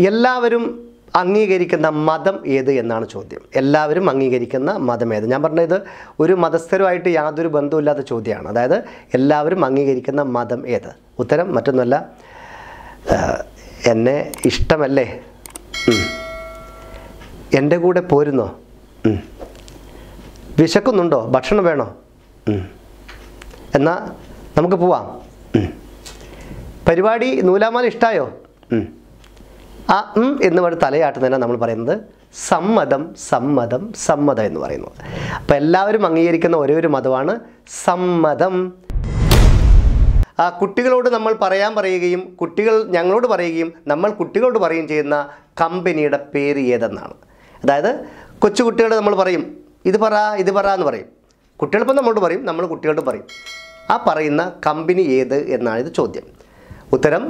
എല്ലാവരും അംഗീകരിക്കുന്ന മതം ഏത് എന്നാണ് ചോദ്യം. എല്ലാവരും അംഗീകരിക്കുന്ന മതം ഏത്? ഞാൻ പറഞ്ഞത് ഒരു മതസ്ഥരുമായിട്ട് യാതൊരു ബന്ധവുമില്ലാത്ത ചോദ്യമാണ്. അതായത് എല്ലാവരും അംഗീകരിക്കുന്ന മതം ഏത്? ഉത്തരം മറ്റൊന്നുമല്ല. എന്നെ ഇഷ്ടമല്ലേ. എന്റെ കൂടെ പോരുന്നോ? വിശക്കുന്നുണ്ടോ? ഭക്ഷണം വേണോ? എന്നാൽ നമുക്ക് പോവാം. പരിപാടി നൂലാമാല ഇഷ്ടായോ? ഉം. ആ എന്ന് പറഞ്ഞ് തലയാട്ടുന്നതിനാണ് നമ്മൾ പറയുന്നത് സമ്മതം സമ്മതം സമ്മതം എന്ന് പറയുന്നത്. അപ്പോൾ എല്ലാവരും അംഗീകരിക്കുന്ന ഒരേ ഒരു മതമാണ് സമ്മതം. ആ കുട്ടികളോട് നമ്മൾ പറയാൻ പറയുകയും കുട്ടികൾ ഞങ്ങളോട് പറയുകയും നമ്മൾ കുട്ടികളോട് പറയുകയും ചെയ്യുന്ന കമ്പനിയുടെ പേര് ഏതെന്നാണ്. അതായത് കൊച്ചു കുട്ടികളോട് നമ്മൾ പറയും ഇത് പറ ഇത് പറ എന്ന് പറയും. കുട്ടികളിപ്പം നമ്മളോട് പറയും നമ്മൾ കുട്ടികളോട് പറയും. ആ പറയുന്ന കമ്പനി ഏത് എന്നാണ് ഇത് ചോദ്യം. ഉത്തരം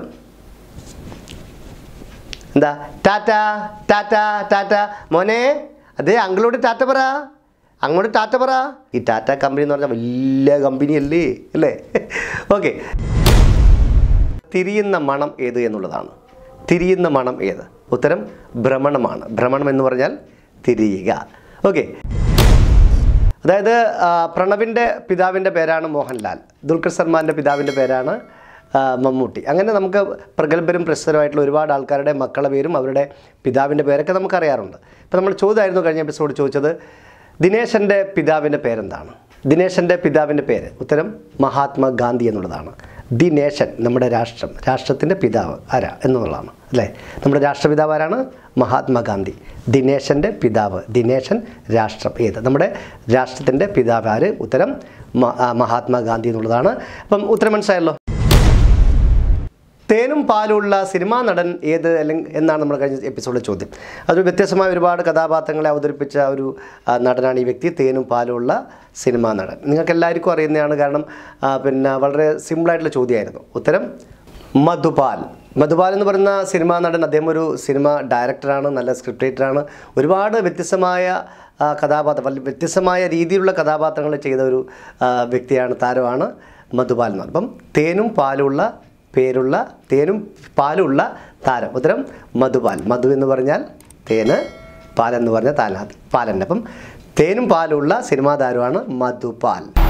എന്താ? ടാറ്റ ടാറ്റ ടാറ്റ. മോനെ അതെ അങ്കിളോട് ടാറ്റ പറ. അങ്ങോട്ട് ടാറ്റ പറ. ഈ ടാറ്റ കമ്പനി എന്ന് പറഞ്ഞാൽ വലിയ കമ്പനി അല്ലേ? അല്ലേ ഓക്കെ. തിരിയുന്ന മണം ഏത് എന്നുള്ളതാണ്. തിരിയുന്ന മണം ഏത്? ഉത്തരം ഭ്രമണമാണ്. ഭ്രമണം എന്ന് പറഞ്ഞാൽ തിരിയുക. ഓക്കെ. അതായത് പ്രണവിന്റെ പിതാവിന്റെ പേരാണ് മോഹൻലാൽ. ദുൽഖർ സൽമാന്റെ പിതാവിന്റെ പേരാണ് മമ്മൂട്ടി. അങ്ങനെ നമുക്ക് പ്രഗത്ഭരും പ്രശസ്തരുമായിട്ടുള്ള ഒരുപാട് ആൾക്കാരുടെ മക്കളുടെ പേരും അവരുടെ പിതാവിന്റെ പേരൊക്കെ നമുക്കറിയാറുണ്ട്. ഇപ്പോൾ നമ്മൾ ചോദ്യമായിരുന്നു കഴിഞ്ഞ എപ്പിസോഡ് ചോദിച്ചത് ദിനേശന്റെ പിതാവിന്റെ പേരെന്താണ്? ദിനേശന്റെ പിതാവിന്റെ പേര്. ഉത്തരം മഹാത്മാഗാന്ധി എന്നുള്ളതാണ്. ദി നേഷൻ നമ്മുടെ രാഷ്ട്രം. രാഷ്ട്രത്തിന്റെ പിതാവ് ആരാ എന്നുള്ളതാണ് അല്ലേ? നമ്മുടെ രാഷ്ട്രപിതാവ് ആരാണ്? മഹാത്മാഗാന്ധി ദിനേശന്റെ പിതാവ്. ദിനേശൻ രാഷ്ട്രം. ഏത്? നമ്മുടെ രാഷ്ട്രത്തിന്റെ പിതാവ് ആര്? ഉത്തരം മഹാത്മാഗാന്ധി എന്നുള്ളതാണ്. അപ്പം ഉത്തരം മനസ്സിലായല്ലോ? തേനും പാലുള്ള സിനിമാ നടൻ ഏത് അല്ലെങ്കിൽ എന്നാണ് നമ്മുടെ കഴിഞ്ഞ എപ്പിസോഡിലെ ചോദ്യം. അതൊരു വ്യത്യസ്തമായ ഒരുപാട് കഥാപാത്രങ്ങളെ അവതരിപ്പിച്ച ഒരു നടനാണ് ഈ വ്യക്തി തേനും പാലുള്ള സിനിമാ നടൻ. നിങ്ങൾക്ക് എല്ലാവർക്കും അറിയുന്നതാണ് കാരണം പിന്നെ വളരെ സിമ്പിളായിട്ടുള്ള ചോദ്യമായിരുന്നു. ഉത്തരം മധുപാൽ. മധുപാൽ എന്ന് പറയുന്ന സിനിമാ നടൻ അദ്ദേഹം ഒരു സിനിമ ഡയറക്ടറാണ് നല്ല സ്ക്രിപ്റ്റ് റൈറ്ററാണ് ഒരുപാട് വ്യത്യസ്തമായ കഥാപാത്രം വ്യത്യസ്തമായ രീതിയിലുള്ള കഥാപാത്രങ്ങൾ ചെയ്ത ഒരു വ്യക്തിയാണ് താരമാണ് മധുപാൽ എന്ന് അപ്പം തേനും പാലുള്ള പേരുള്ള തേനും പാലുള്ള താരം. ഉത്തരം മധുപാൽ. മധു എന്ന് പറഞ്ഞാൽ തേന് പാലെന്ന് പറഞ്ഞാൽ താല പാലന്നെ. അപ്പം തേനും പാലുള്ള സിനിമാ താരമാണ് മധുപാൽ.